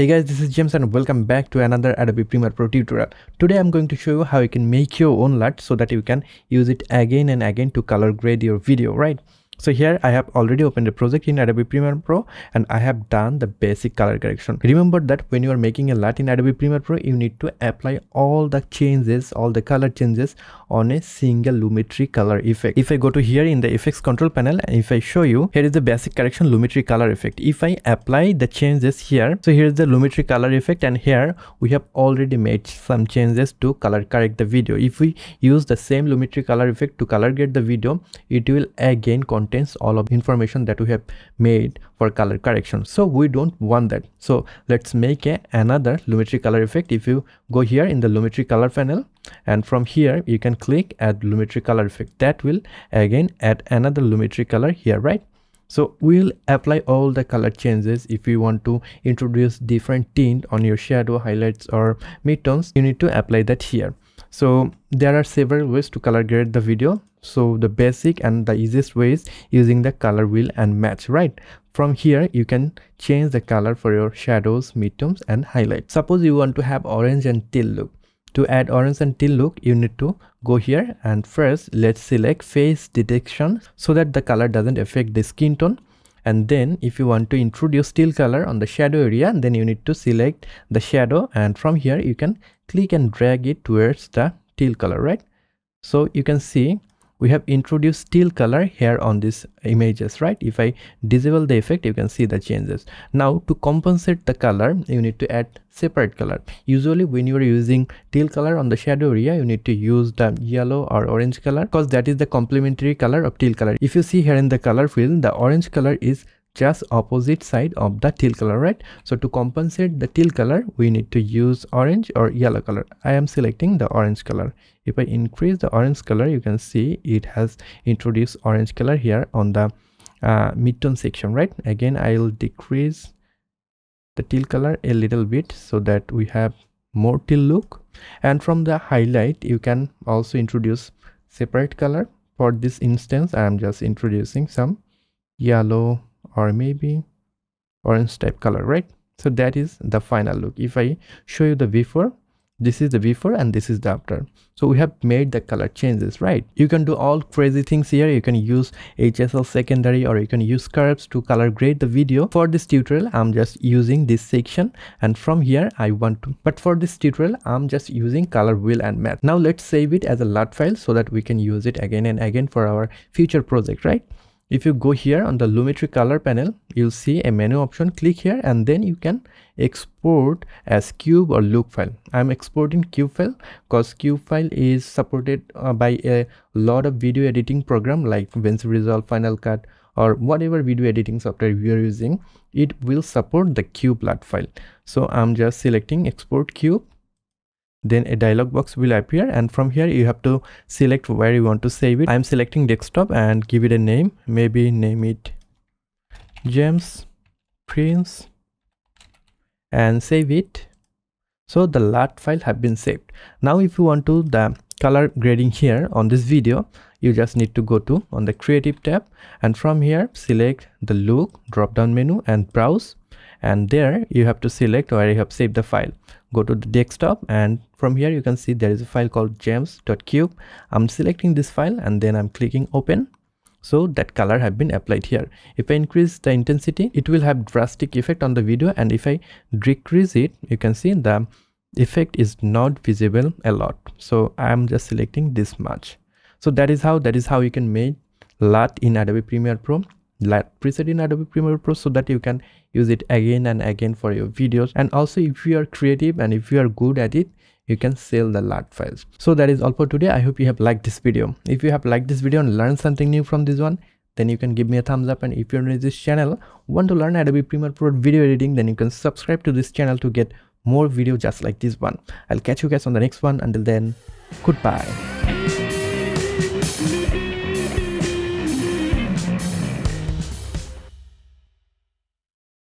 Hey guys, this is James and welcome back to another Adobe Premiere Pro tutorial. Today I'm going to show you how you can make your own LUT so that you can use it again and again to color grade your video, right? So here I have already opened a project in Adobe Premiere Pro and I have done the basic color correction. Remember that when you are making a LUT in Adobe Premiere Pro, you need to apply all the changes, all the color changes on a single Lumetri color effect. If I go to here in the effects control panel and if I show you, here is the basic correction Lumetri color effect. If I apply the changes here, so here is the Lumetri color effect and here we have already made some changes to color correct the video. If we use the same Lumetri color effect to color grade the video, it will again contain contains all of the information that we have made for color correction. So we don't want that. So let's make a another lumetri color effect. If you go here in the lumetri color panel and from here you can click add lumetri color effect. That will again add another lumetri color here right? So we'll apply all the color changes. If you want to introduce different tint on your shadow highlights or midtones you need to apply that here so there are several ways to color grade the video. So the basic and the easiest way is using the color wheel and match right? From here you can change the color for your shadows midtones and highlights. Suppose you want to have orange and teal look. To add orange and teal look you need to go here and first let's select face detection so that the color doesn't affect the skin tone and then if you want to introduce teal color on the shadow area then you need to select the shadow. And from here you can click and drag it towards the teal color right? So you can see we have introduced teal color here on these images right? If i disable the effect you can see the changes. Now to compensate the color you need to add separate color. Usually when you are using teal color on the shadow area you need to use the yellow or orange color because that is the complementary color of teal color. If you see here in the color field the orange color is just opposite side of the teal color right? So to compensate the teal color we need to use orange or yellow color. I am selecting the orange color. If i increase the orange color you can see it has introduced orange color here on the uh, midtone section right? Again i'll decrease the teal color a little bit so that we have more teal look. And from the highlight you can also introduce separate color. For this instance i am just introducing some yellow or maybe orange type color right? So that is the final look. If i show you the before this is the before and this is the after. So we have made the color changes right? You can do all crazy things here. You can use hsl secondary or you can use curves to color grade the video. For this tutorial i'm just using this section and from here i want to but for this tutorial i'm just using color wheel and match. Now let's save it as a lut file so that we can use it again and again for our future project right if you go here on the Lumetri color panel you'll see a menu option. Click here and then you can export as cube or look file. I'm exporting cube file because cube file is supported uh, by a lot of video editing program like DaVinci Resolve Final Cut or whatever video editing software you are using. It will support the cube file. So i'm just selecting export cube then a dialog box will appear and from here you have to select where you want to save it. I'm selecting desktop and give it a name. Maybe name it james prince and save it. So the lut file have been saved. Now if you want to the color grading here on this video you just need to go to on the creative tab and from here select the look drop down menu and browse and there you have to select where you have saved the file. Go to the desktop and from here you can see there is a file called gems.cube i'm selecting this file and then i'm clicking open. So that color have been applied here. If i increase the intensity it will have drastic effect on the video. And if i decrease it you can see the effect is not visible a lot. So i am just selecting this much. So that is how that is how you can make lut in adobe premiere pro preset in adobe premiere pro so that you can use it again and again for your videos. And also if you are creative and if you are good at it you can sell the lut files. So that is all for today. I hope you have liked this video. If you have liked this video and learned something new from this one then you can give me a thumbs up. And if you're new to this channel want to learn adobe premiere pro video editing then you can subscribe to this channel to get more video just like this one. I'll catch you guys on the next one. Until then goodbye